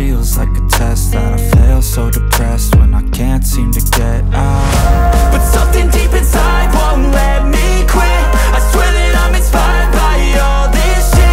feels like a test. I